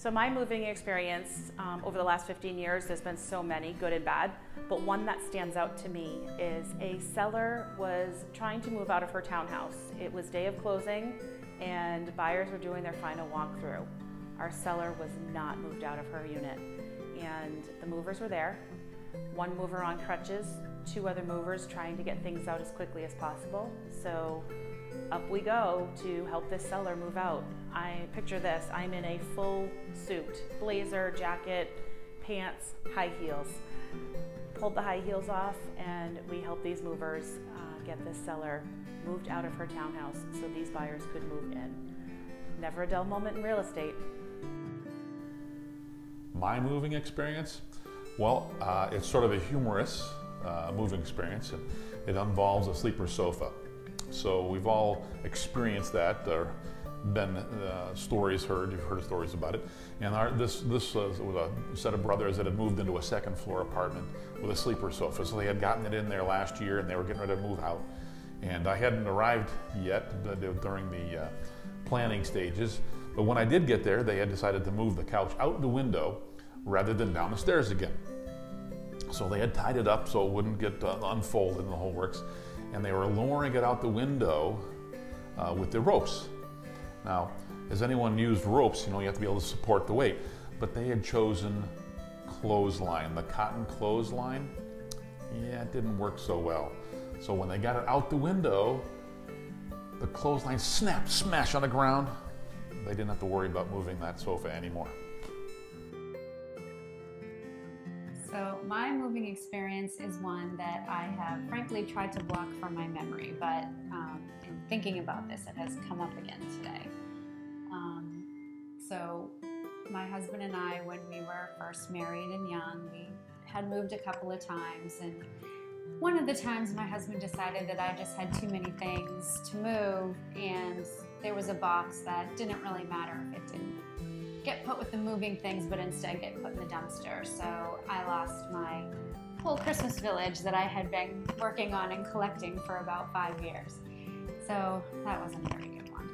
So my moving experience um, over the last 15 years, there's been so many, good and bad, but one that stands out to me is a seller was trying to move out of her townhouse. It was day of closing and buyers were doing their final walkthrough. Our seller was not moved out of her unit and the movers were there. One mover on crutches, two other movers trying to get things out as quickly as possible. So up we go to help this seller move out. I picture this, I'm in a full suit, blazer, jacket, pants, high heels. Pulled the high heels off and we helped these movers uh, get this seller moved out of her townhouse so these buyers could move in. Never a dull moment in real estate. My moving experience? Well, uh, it's sort of a humorous uh, moving experience. It, it involves a sleeper sofa. So we've all experienced that or been uh, stories heard, you've heard stories about it. And our, this, this was a set of brothers that had moved into a second floor apartment with a sleeper sofa. So they had gotten it in there last year and they were getting ready to move out. And I hadn't arrived yet during the uh, planning stages. But when I did get there, they had decided to move the couch out the window rather than down the stairs again. So they had tied it up so it wouldn't get uh, unfolded in the whole works and they were lowering it out the window uh, with the ropes. Now, has anyone used ropes, you know, you have to be able to support the weight, but they had chosen clothesline, the cotton clothesline. Yeah, it didn't work so well. So when they got it out the window, the clothesline snapped, smash on the ground. They didn't have to worry about moving that sofa anymore. So, my moving experience is one that I have frankly tried to block from my memory, but um, in thinking about this, it has come up again today. Um, so, my husband and I, when we were first married and young, we had moved a couple of times, and one of the times my husband decided that I just had too many things to move, and there was a box that didn't really matter if it didn't get put with the moving things, but instead get put in the dumpster. So I lost my whole Christmas village that I had been working on and collecting for about five years. So that wasn't a very good one.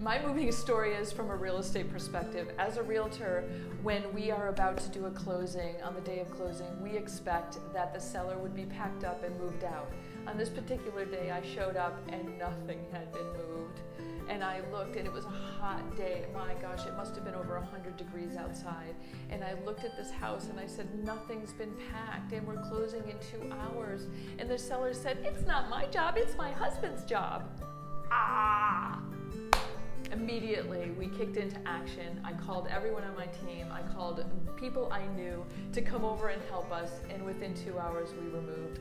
My moving story is from a real estate perspective. As a realtor, when we are about to do a closing, on the day of closing, we expect that the seller would be packed up and moved out. On this particular day, I showed up and nothing had been moved and I looked and it was a hot day. My gosh, it must have been over 100 degrees outside. And I looked at this house and I said, nothing's been packed and we're closing in two hours. And the seller said, it's not my job, it's my husband's job. Ah! Immediately, we kicked into action. I called everyone on my team. I called people I knew to come over and help us. And within two hours, we were moved.